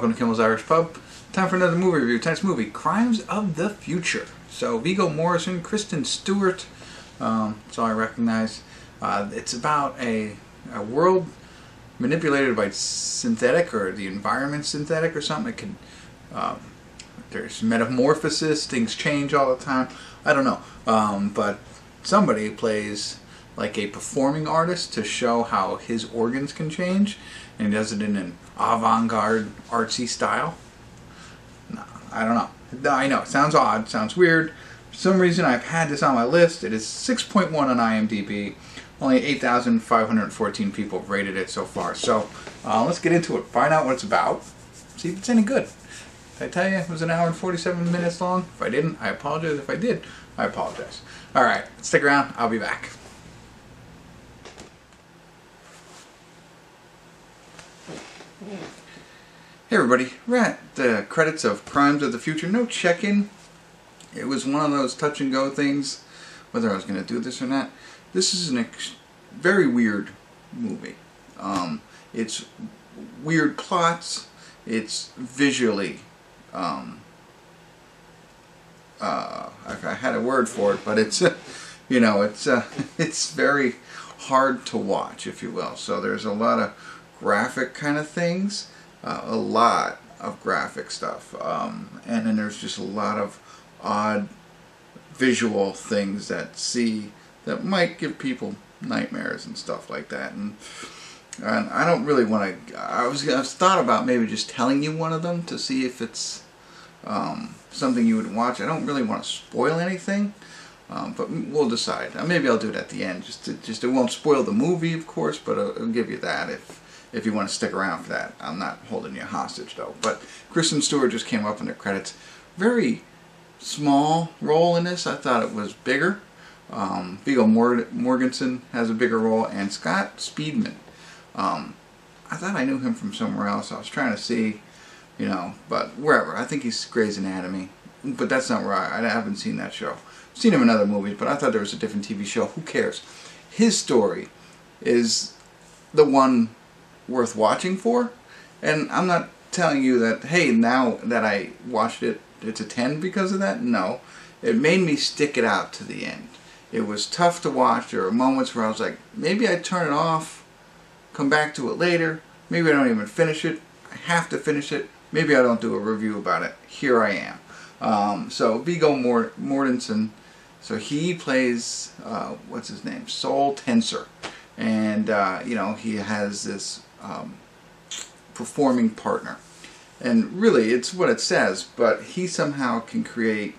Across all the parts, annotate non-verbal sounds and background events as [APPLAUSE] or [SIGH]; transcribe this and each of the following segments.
Welcome to Kimmel's Irish Pub. Time for another movie review. Tonight's movie, Crimes of the Future. So, Viggo Mortensen, Kristen Stewart, um, that's all I recognize. Uh, it's about a, a world manipulated by synthetic or the environment synthetic or something. It can, um, there's metamorphosis, things change all the time. I don't know. Um, but somebody plays like a performing artist to show how his organs can change, and does it in an avant-garde artsy style. No, I don't know. I know it sounds odd, sounds weird. For some reason, I've had this on my list. It is 6.1 on IMDb. Only 8,514 people have rated it so far. So uh, let's get into it. Find out what it's about. See if it's any good. Did I tell you it was an hour and 47 minutes long? If I didn't, I apologize. If I did, I apologize. All right, stick around. I'll be back. Hey everybody, we're at the credits of Crimes of the Future. No check-in. It was one of those touch and go things, whether I was going to do this or not. This is an very weird movie. Um, it's weird plots. It's visually, um, uh, I had a word for it, but it's, [LAUGHS] you know, it's uh, [LAUGHS] it's very hard to watch, if you will. So there's a lot of graphic kind of things, uh, a lot of graphic stuff, um, and then there's just a lot of odd visual things that see that might give people nightmares and stuff like that. And, and I don't really want to. I was I was thought about maybe just telling you one of them to see if it's um, something you would watch. I don't really want to spoil anything. Um, but we'll decide. Uh, maybe I'll do it at the end. Just to, just it won't spoil the movie, of course, but it'll, it'll give you that if if you want to stick around for that. I'm not holding you hostage though. But Kristen Stewart just came up in the credits. Very small role in this. I thought it was bigger. Um, Viggo Mortensen has a bigger role, and Scott Speedman. Um, I thought I knew him from somewhere else. I was trying to see, you know, but wherever. I think he's Grey's Anatomy, but that's not where I, I haven't seen that show. I've seen him in other movies, but I thought there was a different TV show. Who cares? His story is the one worth watching for. And I'm not telling you that, hey, now that I watched it, it's a 10 because of that. No. It made me stick it out to the end. It was tough to watch. There were moments where I was like, maybe I turn it off, come back to it later. Maybe I don't even finish it. I have to finish it. Maybe I don't do a review about it. Here I am. Um, so Viggo Mort Mortensen, so he plays, uh, what's his name? Saul Tenser. And, uh, you know, he has this um, performing partner. And really, it's what it says, but he somehow can create,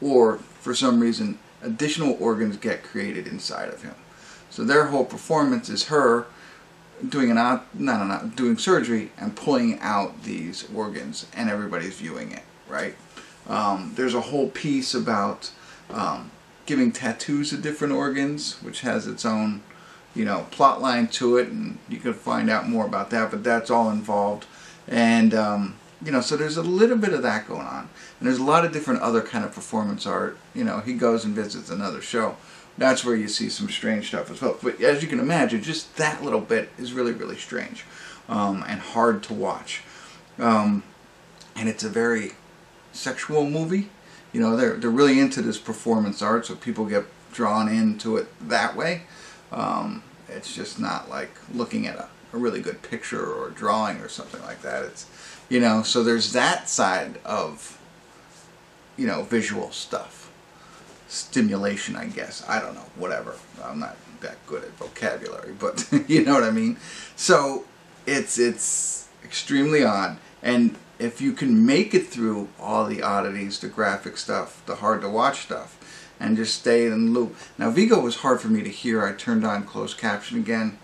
or for some reason, additional organs get created inside of him. So their whole performance is her doing an not no, no, doing surgery and pulling out these organs, and everybody's viewing it, right? Um, there's a whole piece about um, giving tattoos of different organs, which has its own you know, plot line to it, and you can find out more about that, but that's all involved. And, um, you know, so there's a little bit of that going on. And there's a lot of different other kind of performance art. You know, he goes and visits another show. That's where you see some strange stuff as well. But as you can imagine, just that little bit is really, really strange um, and hard to watch. Um, and it's a very sexual movie. You know, they're, they're really into this performance art, so people get drawn into it that way. Um, it's just not like looking at a, a really good picture or drawing or something like that. It's, you know, so there's that side of, you know, visual stuff. Stimulation, I guess. I don't know, whatever. I'm not that good at vocabulary, but [LAUGHS] you know what I mean? So it's, it's extremely odd. And if you can make it through all the oddities, the graphic stuff, the hard to watch stuff, and just stay in the loop. Now Viggo was hard for me to hear. I turned on closed caption again.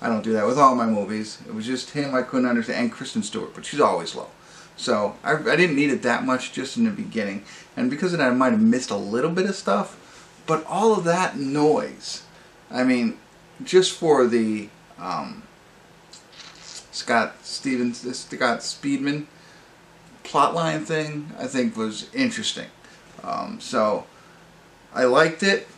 I don't do that with all my movies. It was just him I couldn't understand, and Kristen Stewart, but she's always low. So I, I didn't need it that much just in the beginning. And because of that I might have missed a little bit of stuff. But all of that noise, I mean, just for the um, Scott Stevens, Scott Speedman plotline thing, I think was interesting. Um, so I liked it,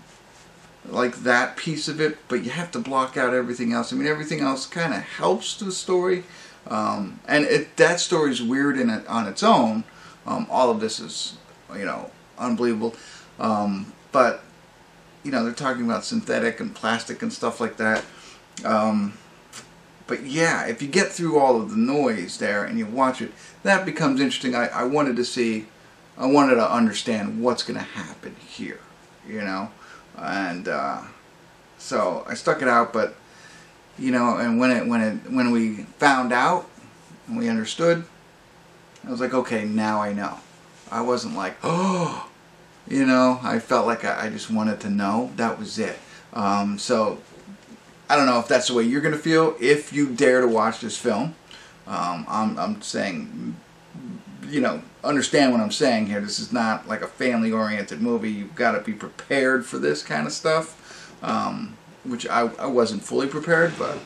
like that piece of it, but you have to block out everything else. I mean, everything else kind of helps the story, Um, and it, that is weird in it on its own. Um, all of this is, you know, unbelievable. Um, but, you know, they're talking about synthetic and plastic and stuff like that. Um, but yeah, if you get through all of the noise there and you watch it, that becomes interesting. I, I wanted to see, I wanted to understand what's going to happen here, you know, and uh, so I stuck it out. But you know, and when it when it when we found out and we understood, I was like, okay, now I know. I wasn't like, oh, you know, I felt like I, I just wanted to know. That was it. Um, so I don't know if that's the way you're to feel if you dare to watch this film. Um, I'm, I'm saying, you know, understand what I'm saying here. This is not like a family-oriented movie. You've got to be prepared for this kind of stuff, um, which I, I wasn't fully prepared, but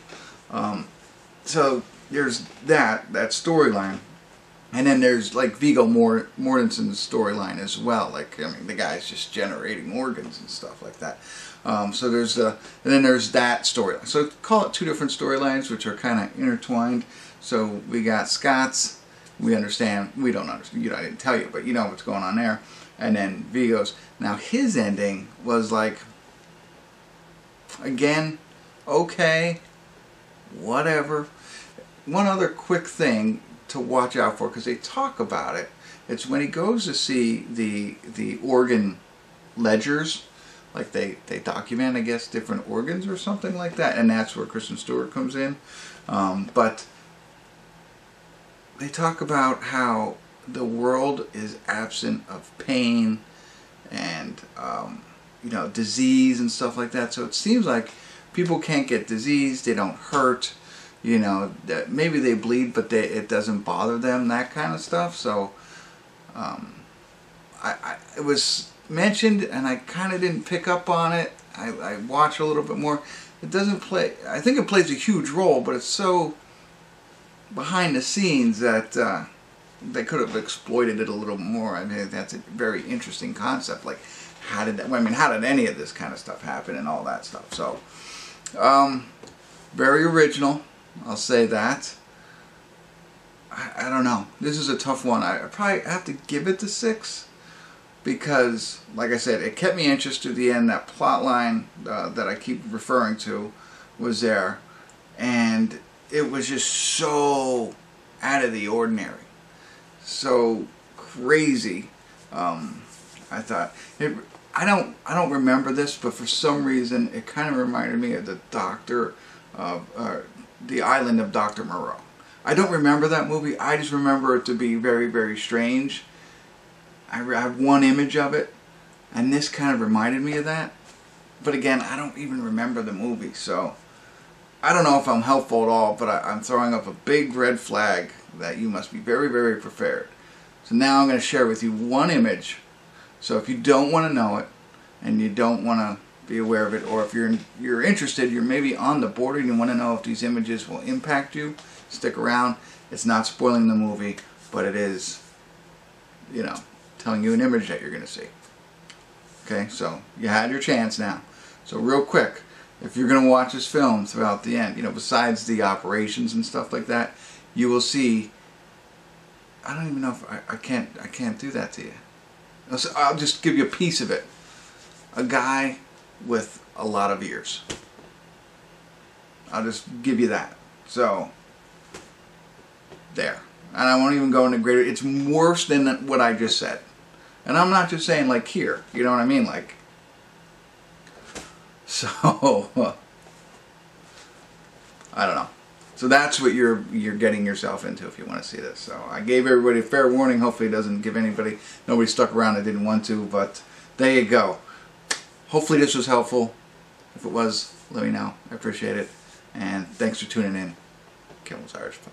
um, so there's that that storyline. And then there's like Viggo Mort- Mortensen's storyline as well. Like I mean, the guy's just generating organs and stuff like that. Um, so there's uh, and then there's that storyline. So call it two different storylines, which are kind of intertwined. So we got Scott's. We understand. We don't understand. You know, I didn't tell you, but you know what's going on there. And then Viggo's. Now his ending was like, again, okay, whatever. One other quick thing to watch out for because they talk about it. It's when he goes to see the the organ ledgers, like they they document, I guess, different organs or something like that, and that's where Kristen Stewart comes in. Um, but they talk about how the world is absent of pain and um, you know disease and stuff like that. So it seems like people can't get disease, they don't hurt you know, maybe they bleed, but they, it doesn't bother them, that kind of stuff. So, um, I, I, it was mentioned, and I kind of didn't pick up on it. I, I watch a little bit more. It doesn't play. I think it plays a huge role, but it's so behind the scenes that uh, they could have exploited it a little more. I mean, that's a very interesting concept. Like, how did that, I mean, how did any of this kind of stuff happen and all that stuff? So, um, very original. I'll say that. I, I don't know. This is a tough one. I, I probably have to give it to six because, like I said, it kept me interested to the end. That plot line uh, that I keep referring to was there, and it was just so out of the ordinary, so crazy. Um, I thought it. I don't. I don't remember this, but for some reason, it kind of reminded me of the Doctor, of uh, the Island of Dr. Moreau. I don't remember that movie. I just remember it to be very, very strange. I have one image of it, and this kind of reminded me of that. But again, I don't even remember the movie, so I don't know if I'm helpful at all, but I, am throwing up a big red flag that you must be very, very prepared. So now I'm going to share with you one image. So if you don't want to know it, and you don't want to be aware of it. Or if you're you're interested, you're maybe on the border and you want to know if these images will impact you, stick around. It's not spoiling the movie, but it is, you know, telling you an image that you're going to see. Okay, so you had your chance now. So real quick, if you're going to watch this film throughout the end, you know, besides the operations and stuff like that, you will see. I don't even know if I, I can't I can't do that to you. I'll just give you a piece of it. A guy with a lot of ears. I'll just give you that. So, there. And I won't even go into greater. It's worse than what I just said. And I'm not just saying like here. You know what I mean? Like. So [LAUGHS] I don't know. So that's what you're you're getting yourself into if you want to see this. So I gave everybody a fair warning. Hopefully it doesn't give anybody nobody stuck around that didn't want to. But there you go. Hopefully this was helpful. If it was, let me know. I appreciate it. And thanks for tuning in. Kimmel's Irish Pub.